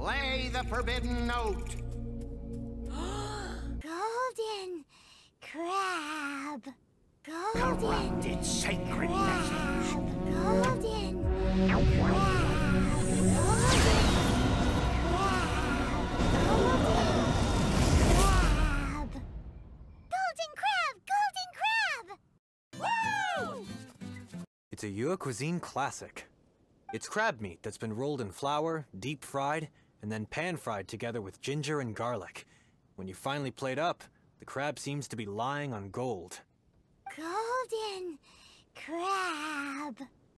Play the forbidden note. Golden crab. Golden Corrupted sacred crab. message. Golden crab. Golden crab. Golden crab. Golden crab. Golden crab. Woo! It's a Liyue cuisine classic. It's crab meat that's been rolled in flour, deep fried, and then pan fried together with ginger and garlic. When you finally plate up, the crab seems to be lying on gold. Golden crab.